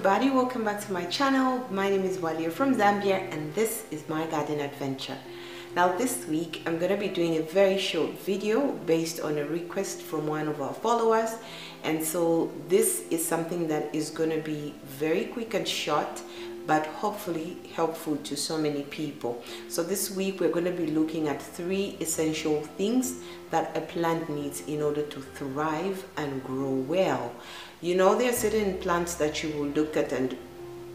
everybody. Welcome back to my channel. My name is Bwalya from Zambia and this is my garden adventure. Now this week I'm gonna be doing a very short video based on a request from one of our followers. And so this is something that is gonna be very quick and short but hopefully helpful to so many people. So this week we're going to be looking at three essential things that a plant needs in order to thrive and grow well. You know there are certain plants that you will look at and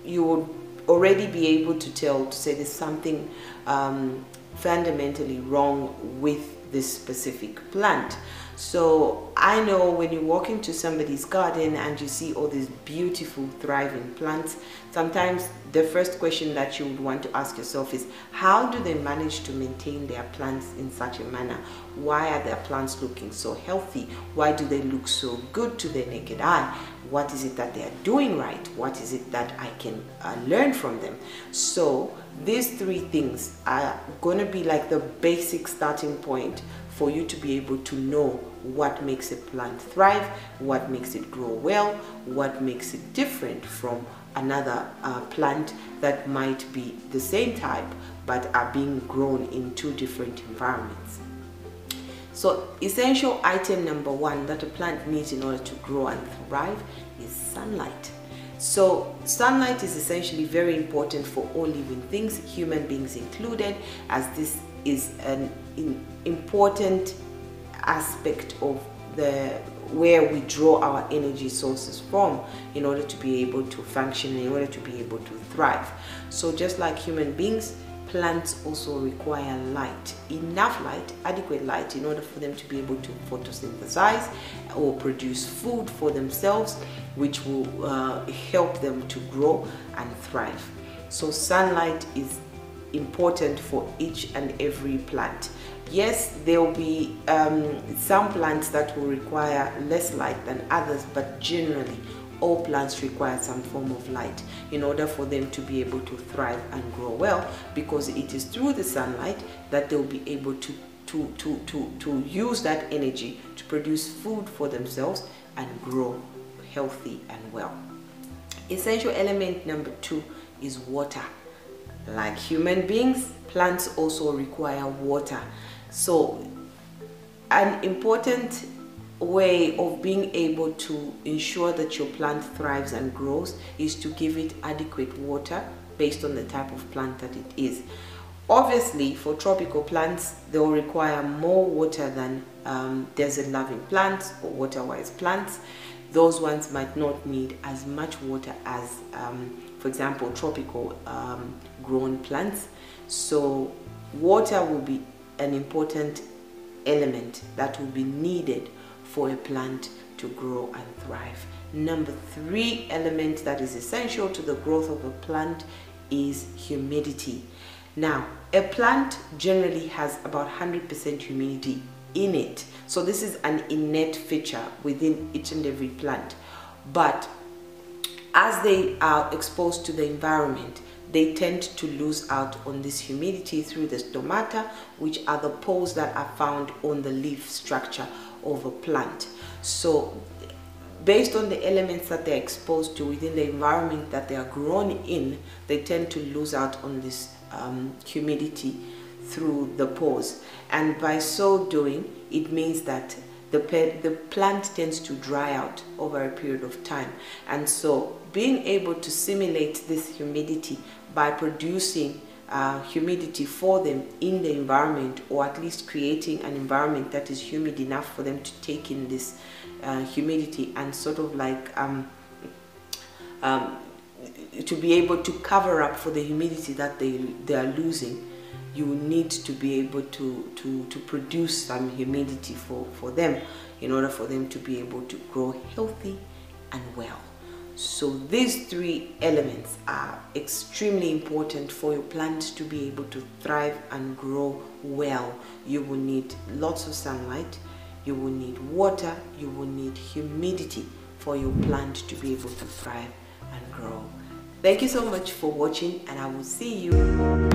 you will already be able to tell to say there's something um, fundamentally wrong with this specific plant. So I know when you walk into somebody's garden and you see all these beautiful thriving plants, sometimes the first question that you would want to ask yourself is how do they manage to maintain their plants in such a manner? Why are their plants looking so healthy? Why do they look so good to the naked eye? What is it that they are doing right? What is it that I can uh, learn from them? So these three things are going to be like the basic starting point for you to be able to know what makes a plant thrive, what makes it grow well, what makes it different from another uh, plant that might be the same type but are being grown in two different environments. So essential item number one that a plant needs in order to grow and thrive is sunlight. So sunlight is essentially very important for all living things, human beings included, as this is an important aspect of the where we draw our energy sources from in order to be able to function in order to be able to thrive so just like human beings plants also require light enough light adequate light in order for them to be able to photosynthesize or produce food for themselves which will uh, help them to grow and thrive so sunlight is important for each and every plant. Yes, there will be um, some plants that will require less light than others, but generally all plants require some form of light in order for them to be able to thrive and grow well because it is through the sunlight that they'll be able to to, to, to, to use that energy to produce food for themselves and grow healthy and well. Essential element number two is water. Like human beings, plants also require water. So an important way of being able to ensure that your plant thrives and grows is to give it adequate water based on the type of plant that it is. Obviously, for tropical plants, they'll require more water than um, desert-loving plants or water-wise plants. Those ones might not need as much water as um, for example, tropical um, grown plants. So water will be an important element that will be needed for a plant to grow and thrive. Number three element that is essential to the growth of a plant is humidity. Now, a plant generally has about 100% humidity in it. So this is an innate feature within each and every plant. But as they are exposed to the environment, they tend to lose out on this humidity through the stomata, which are the pores that are found on the leaf structure of a plant. So based on the elements that they're exposed to within the environment that they are grown in, they tend to lose out on this um, humidity through the pores. And by so doing, it means that the, the plant tends to dry out over a period of time. And so being able to simulate this humidity by producing uh, humidity for them in the environment or at least creating an environment that is humid enough for them to take in this uh, humidity and sort of like um, um, to be able to cover up for the humidity that they, they are losing you need to be able to, to, to produce some humidity for, for them in order for them to be able to grow healthy and well. So these three elements are extremely important for your plant to be able to thrive and grow well. You will need lots of sunlight, you will need water, you will need humidity for your plant to be able to thrive and grow. Thank you so much for watching and I will see you